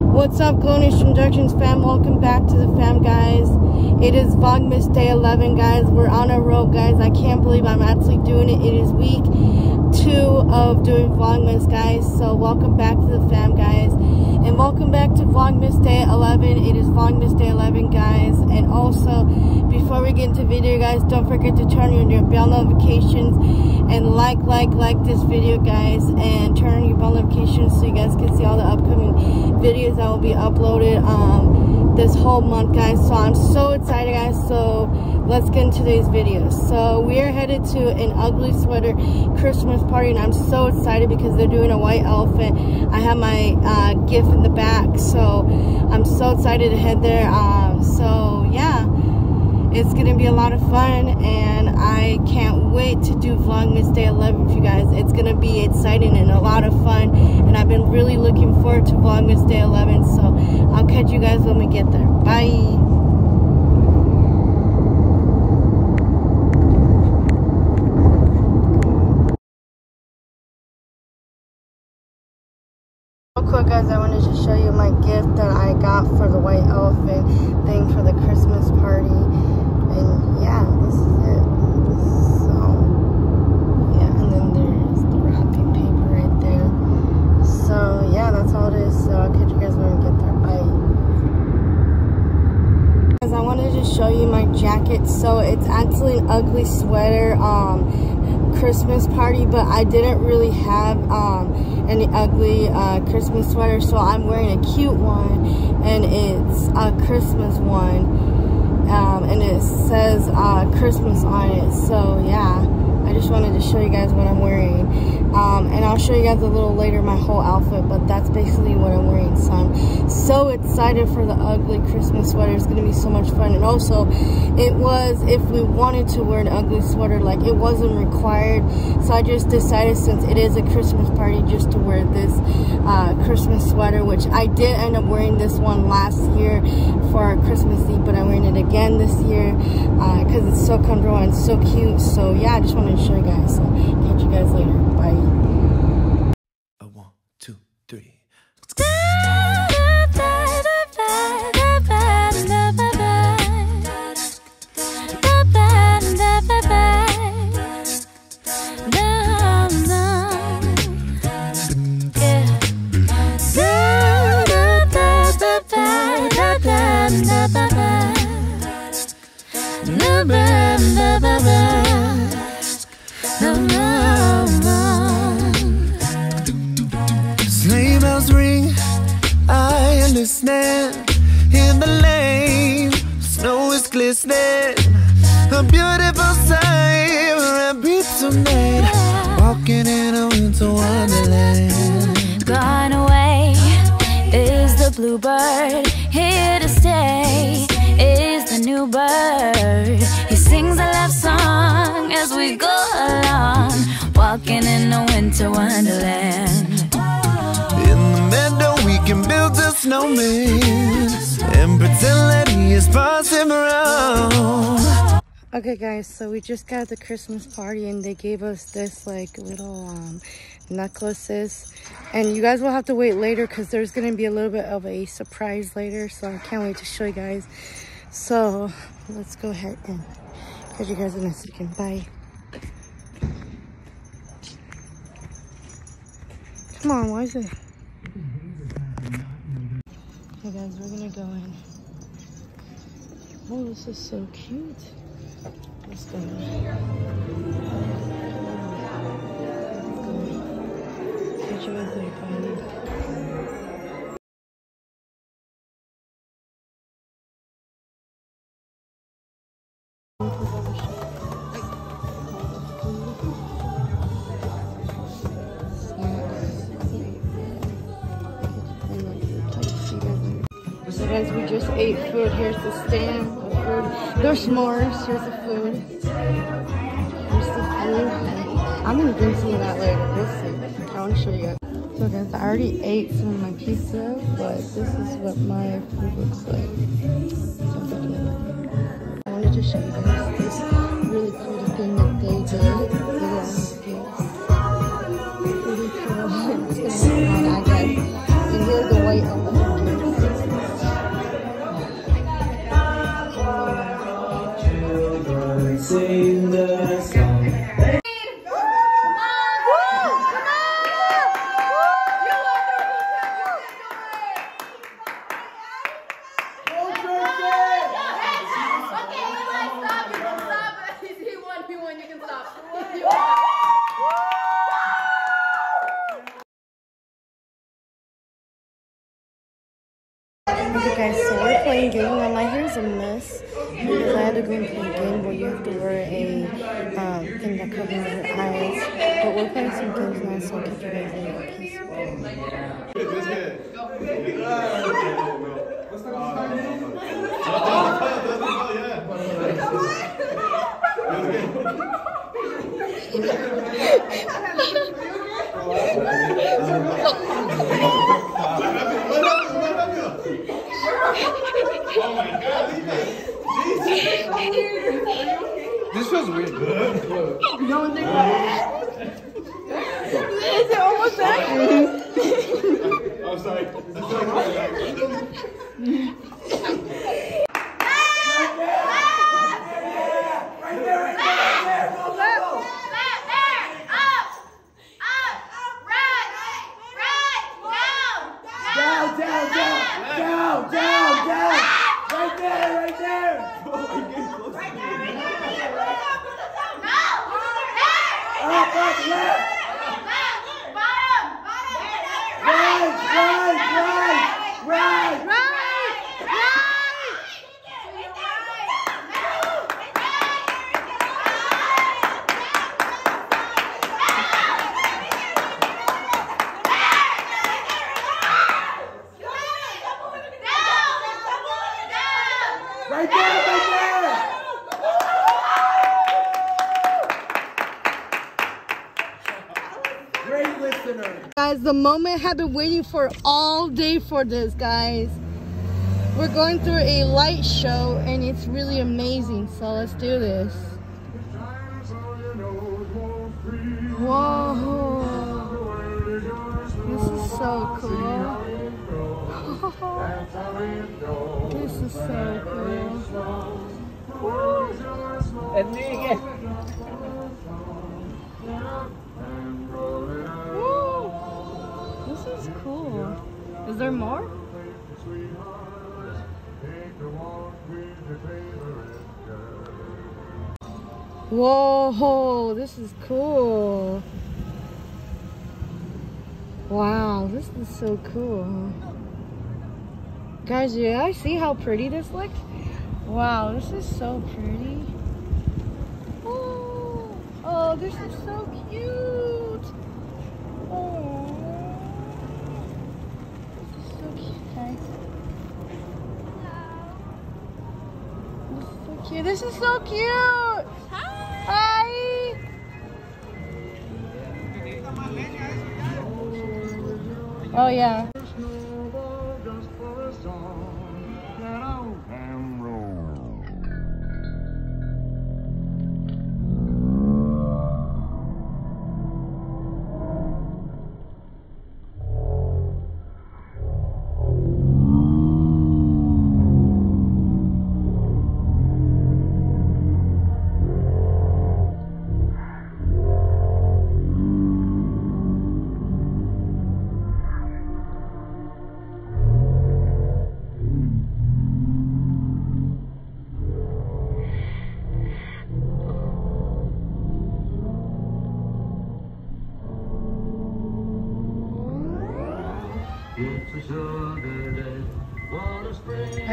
What's up, Glow Nation Productions fam? Welcome back to the fam, guys. It is Vlogmas Day 11, guys. We're on a roll, guys. I can't believe I'm actually doing it. It is week two of doing Vlogmas, guys. So welcome back to the fam, guys. And welcome back to Vlogmas Day 11. It is Vlogmas Day 11, guys. And also, before we get into video, guys, don't forget to turn on your bell notifications and like, like, like this video, guys. And turn on your bell notifications so you guys can see all the upcoming videos that will be uploaded um, this whole month, guys. So I'm so excited, guys. So let's get into today's video. So we are headed to an ugly sweater Christmas party, and I'm so excited because they're doing a white elephant. I have my uh, gift in the back, so I'm so excited to head there. Um, so yeah, it's gonna be a lot of fun, and I can't wait to do Vlogmas Day 11 with you guys. It's gonna be exciting and a lot of fun, and I've been really looking forward to Vlogmas Day 11. So I'll catch you guys when we get there. Bye. Guys, I wanted to show you my gift that I got for the white elephant thing for the Christmas party. And yeah, this is it. So, yeah, and then there's the wrapping paper right there. So yeah, that's all it is. So I'll catch you guys when we get there. Bye. Guys, I wanted to show you my jacket. So it's actually an ugly sweater. Um, Christmas party, but I didn't really have um, any ugly uh, Christmas sweater, so I'm wearing a cute one, and it's a Christmas one, um, and it says uh, Christmas on it, so yeah, just wanted to show you guys what I'm wearing, um, and I'll show you guys a little later my whole outfit, but that's basically what I'm wearing, so I'm so excited for the ugly Christmas sweater, it's going to be so much fun, and also, it was, if we wanted to wear an ugly sweater, like, it wasn't required, so I just decided, since it is a Christmas party, just to wear this uh, Christmas sweater, which I did end up wearing this one last year for Christmas Eve, but I'm wearing it again this year, because uh, it's so comfortable and so cute, so yeah, I just wanted to show you guys, catch you guys later, bye. Bluebird. Here to stay is the new bird. He sings a love song as we go along, walking in a winter wonderland. In the meadow, we can build a snowman and pretend that he is Parson Brown. Okay guys, so we just got the Christmas party and they gave us this like little um, necklaces. And you guys will have to wait later because there's going to be a little bit of a surprise later. So I can't wait to show you guys. So let's go ahead and catch you guys in a second. Bye. Come on, why is it? Okay guys, we're to go in. Oh, this is so cute. Let's go. Let's you guys So guys, we just ate food. Here's the stand of food. There's s'mores. Here's the food. Here's the food. I'm gonna drink some of that later. We'll see. Show you. So guys, I already ate some of my pizza, but this is what my food looks like. I wanted to show you guys this really cool thing that they did. Guys, so we're playing game. Now my hair is a mess because I had to go and play a game where you have to wear a um, thing that covers your eyes. But we're playing some games now, so I'll catch you guys later. Peace. This feels weird. Is it almost there? I'm sorry. Down, down, down, down, down, down. Right there, right there. Up, up, left. Right, right, right, right. Right there, right there. Great listener. Guys, the moment I've been waiting for all day for this, guys. We're going through a light show and it's really amazing. So let's do this. Whoa. This is so cool. this is so cool. And me again. Is cool. Is there more? Whoa, this is cool. Wow, this is so cool. Guys, you guys see how pretty this looks? Wow, this is so pretty. Oh, oh this is so cute. Oh, this is so cute, guys. This is so cute. This is so cute. Hi. Oh yeah.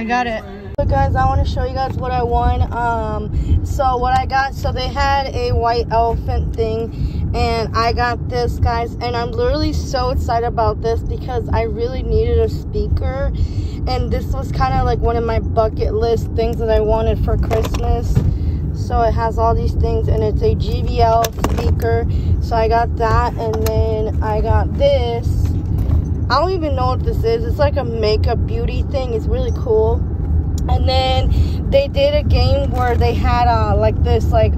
Got it. But guys, I want to show you guys what I won. Um, so what I got, so they had a white elephant thing, and I got this, guys, and I'm literally so excited about this because I really needed a speaker, and this was kind of like one of my bucket list things that I wanted for Christmas. So it has all these things, and it's a JBL speaker. So I got that, and then I got this. I don't even know what this is. It's like a makeup beauty thing. It's really cool. And then they did a game where they had uh, like this like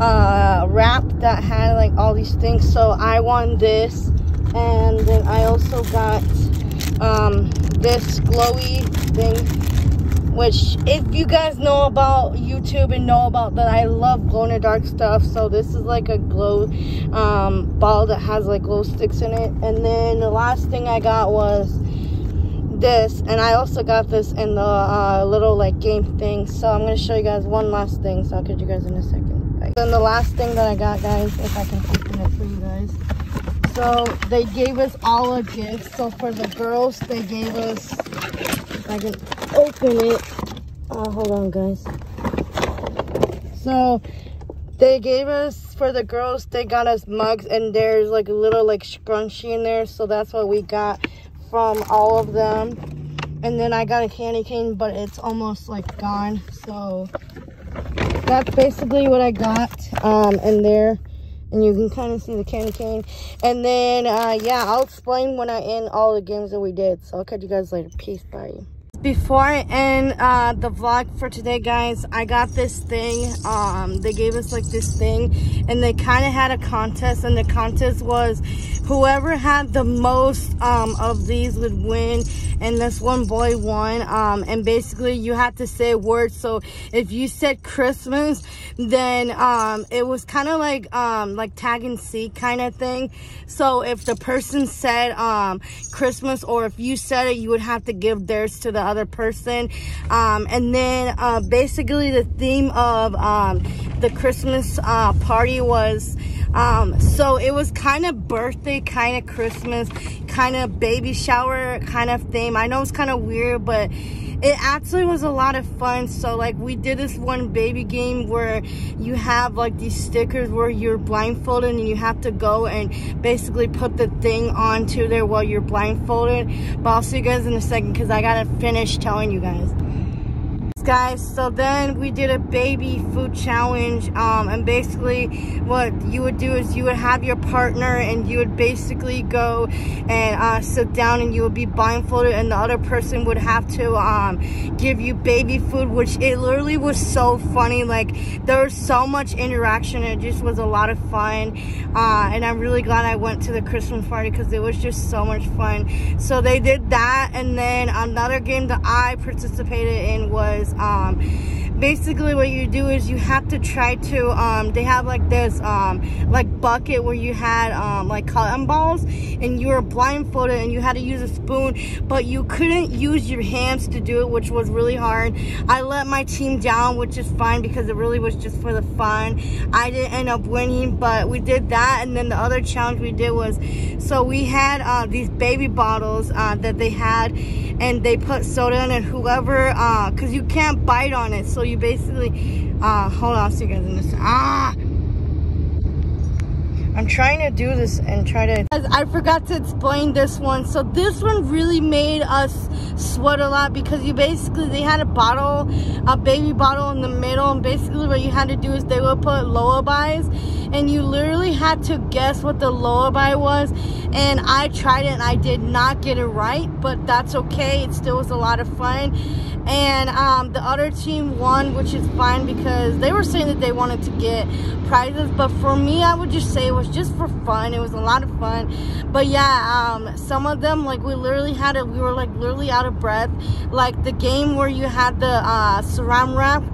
uh, wrap that had like all these things. So I won this, and then I also got um, this glowy thing. Which, if you guys know about YouTube and know about that, I love glow in the dark stuff. So this is like a glow um, ball that has like glow sticks in it. And then the last thing I got was this, and I also got this in the uh, little like game thing. So I'm gonna show you guys one last thing. So I'll catch you guys in a second. Bye. Then the last thing that I got, guys, if I can open it for you guys. So they gave us all a gift. So for the girls, they gave us I can open it. Uh, hold on, guys. So they gave us for the girls. They got us mugs, and there's like a little like scrunchie in there. So that's what we got from all of them. And then I got a candy cane, but it's almost like gone. So that's basically what I got um, in there. And you can kind of see the candy cane. And then, uh, yeah, I'll explain when I end all the games that we did. So I'll catch you guys later. Peace. Bye. Before I end uh, the vlog for today, guys, I got this thing. Um, they gave us like this thing. And they kind of had a contest. And the contest was whoever had the most um, of these would win and this one boy won um, and basically you had to say a word so if you said christmas then um, it was kind of like um, like tag and seek kind of thing so if the person said um, christmas or if you said it you would have to give theirs to the other person um, and then uh, basically the theme of um, the christmas uh, party was um, so it was kind of birthday, kind of Christmas, kind of baby shower kind of theme. I know it's kind of weird, but it actually was a lot of fun. So like we did this one baby game where you have like these stickers where you're blindfolded and you have to go and basically put the thing onto there while you're blindfolded. But I'll see you guys in a second because I gotta finish telling you guys guys so then we did a baby food challenge um, and basically what you would do is you would have your partner and you would basically go and uh, sit down and you would be blindfolded and the other person would have to um, give you baby food which it literally was so funny like there was so much interaction it just was a lot of fun uh, and I'm really glad I went to the Christmas party because it was just so much fun. So they did that and then another game that I participated in was um, basically what you do is you have to try to um, they have like this um, like bucket where you had um, like cotton balls and you were blindfolded and you had to use a spoon but you couldn't use your hands to do it which was really hard. I let my team down which is fine because it really was just for the fun. I didn't end up winning but we did that and then the other challenge we did was so we had uh, these baby bottles uh, that they had and they put soda in and whoever because uh, you can't bite on it so you basically uh hold on so you guys in this ah! I'm trying to do this and try to I forgot to explain this one. So this one really made us sweat a lot because you basically they had a bottle a baby bottle in the middle and basically what you had to do is they would put lullabies and you literally had to guess what the lullaby was and I tried it and I did not get it right but that's okay. It still was a lot of fun and um, the other team won which is fine because they were saying that they wanted to get prizes but for me I would just say it was just for fun. It was a lot of fun. But yeah um, some of them like we literally had it we were like literally out of breath. Like the game where you had the uh, saran wrap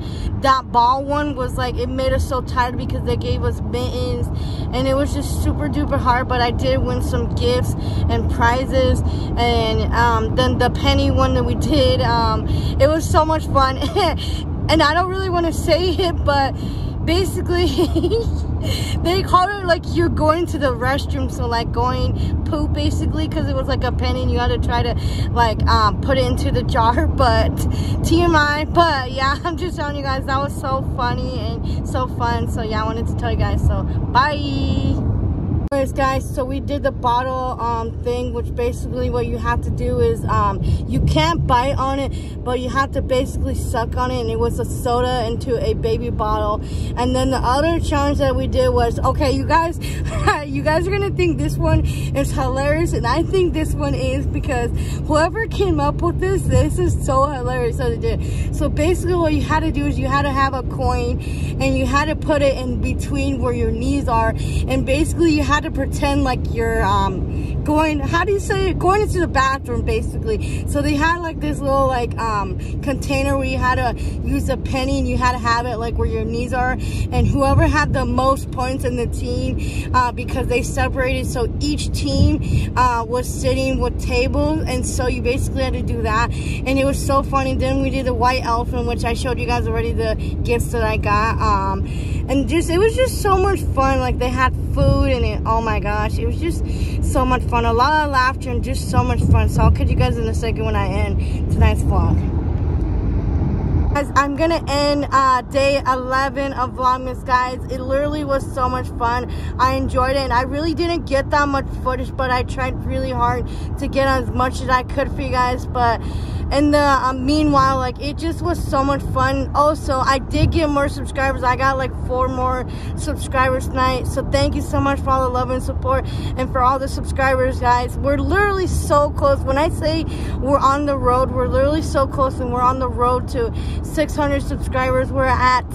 that ball one was like it made us so tired because they gave us mittens. And it was just super duper hard but I did win some gifts and prizes. And um, then the penny one that we did um, it was so much fun. And I don't really want to say it but basically they called it like you're going to the restroom so like going poop basically because it was like a penny and you had to try to like um, put it into the jar but TMI but yeah I'm just telling you guys that was so funny and so fun so yeah I wanted to tell you guys so bye Anyways, guys, so we did the bottle um, thing, which basically what you have to do is um, you can't bite on it, but you have to basically suck on it, and it was a soda into a baby bottle. And then the other challenge that we did was, okay, you guys, you guys are gonna think this one is hilarious, and I think this one is because whoever came up with this, this is so hilarious that they did. So basically, what you had to do is you had to have a coin, and you had to put it in between where your knees are, and basically you had had to pretend like you're um, going, how do you say it? Going into the bathroom, basically. So they had like this little like um, container where you had to use a penny and you had to have it like where your knees are. And whoever had the most points in the team, uh, because they separated, so each team uh, was sitting with tables. And so you basically had to do that. And it was so funny. Then we did the white elephant, which I showed you guys already the gifts that I got. Um, and just, it was just so much fun. Like they had food and it, oh my gosh, it was just so much fun. A lot of laughter and just so much fun. So I'll catch you guys in a second when I end tonight's vlog. Guys, I'm gonna end uh, day 11 of Vlogmas, guys. It literally was so much fun. I enjoyed it, and I really didn't get that much footage, but I tried really hard to get as much as I could for you guys. But in the um, meanwhile like it just was so much fun. Also i did get more subscribers. I got like four more subscribers tonight. So thank you so much for all the love and support and for all the subscribers guys. We're literally so close. When i say we're on the road we're literally so close and we're on the road to 600 subscribers. We're at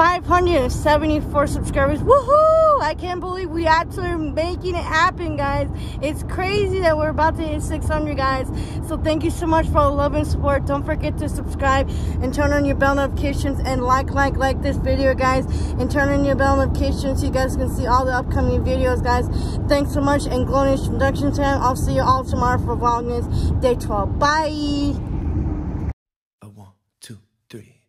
574 subscribers. Woohoo! I can't believe we actually are making it happen, guys. It's crazy that we're about to hit 600, guys. So thank you so much for all the love and support. Don't forget to subscribe and turn on your bell notifications and like, like, like this video, guys. And turn on your bell notifications so you guys can see all the upcoming videos, guys. Thanks so much. And Glow Nation Production Channel. I'll see you all tomorrow for Vlogmas Day 12. Bye! A one, two, three.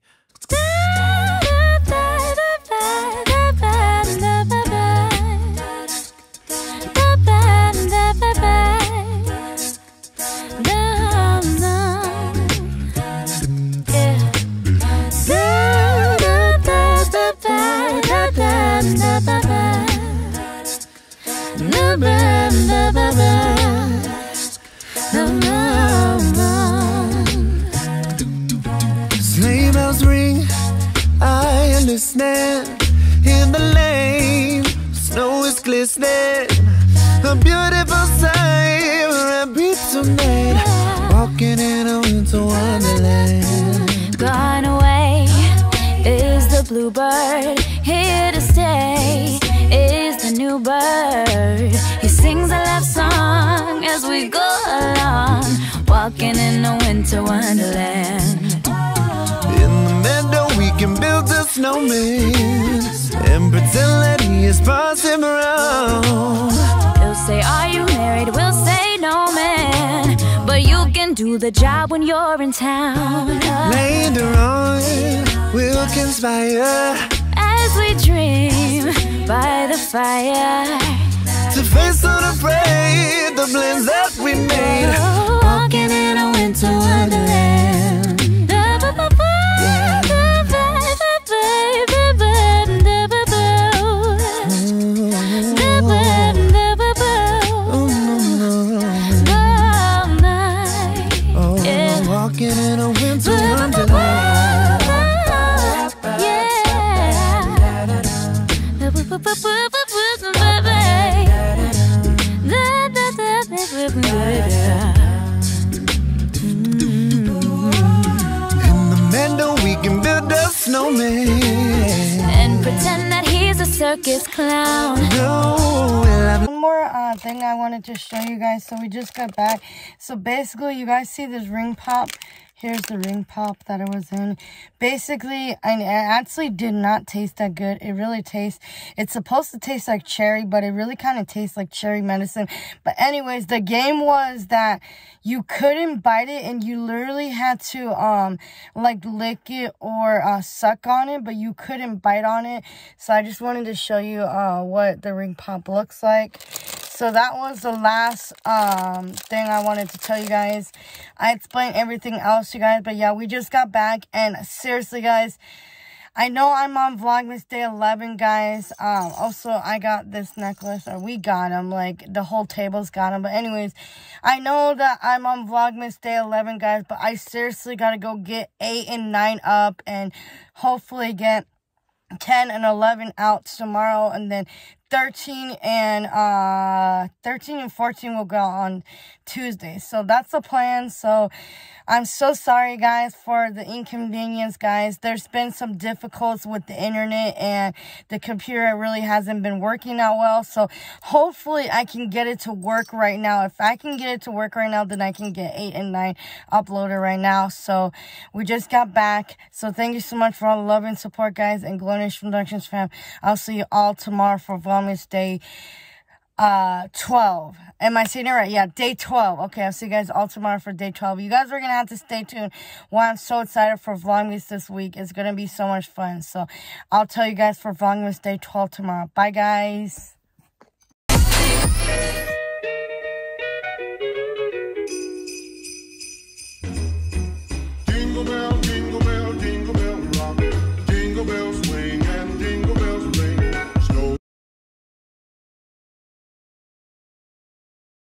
Here to stay is the new bird. He sings a love song as we go along, walking in a winter wonderland. In the meadow, we can build a snowman and pretend that he is Parson Brown. He'll say, Are you married? We'll say, No, man. But you can do the job when you're in town. Later on, we'll conspire We dream by the fire. to face unafraid the plans that we made. Walking in a winter wonderland. To show you guys. So we just got back. So basically, you guys see this ring pop. Here's the ring pop that it was in. Basically, I actually did not taste that good. It really tastes, it's supposed to taste like cherry, but it really kind of tastes like cherry medicine. But anyways, the game was that you couldn't bite it and you literally had to, um, like lick it or, uh, suck on it, but you couldn't bite on it. So I just wanted to show you, uh, what the ring pop looks like. So that was the last um thing I wanted to tell you guys. I explained everything else, you guys, but yeah, we just got back and seriously, guys, I know I'm on Vlogmas Day 11, guys. Um, also, I got this necklace, or we got them, like, the whole table's got them. But anyways, I know that I'm on Vlogmas Day 11, guys, but I seriously gotta go get 8 and 9 up and hopefully get 10 and 11 out tomorrow and then 13 and uh 13 and 14 will go on Tuesday. So that's the plan. So I'm so sorry guys for the inconvenience guys. There's been some difficulties with the internet and the computer really hasn't been working out well. So hopefully I can get it to work right now. If I can get it to work right now, then I can get 8 and 9 uploaded right now. So we just got back. So thank you so much for all the love and support guys and Glow Nation Productions fam. I'll see you all tomorrow for Vlogmas Day uh, 12. Am I saying it right? Yeah, day 12. Okay, I'll see you guys all tomorrow for day 12. You guys are going to have to stay tuned. Why I'm so excited for Vlogmas this week. It's going to be so much fun. So I'll tell you guys for Vlogmas day 12 tomorrow. Bye, guys.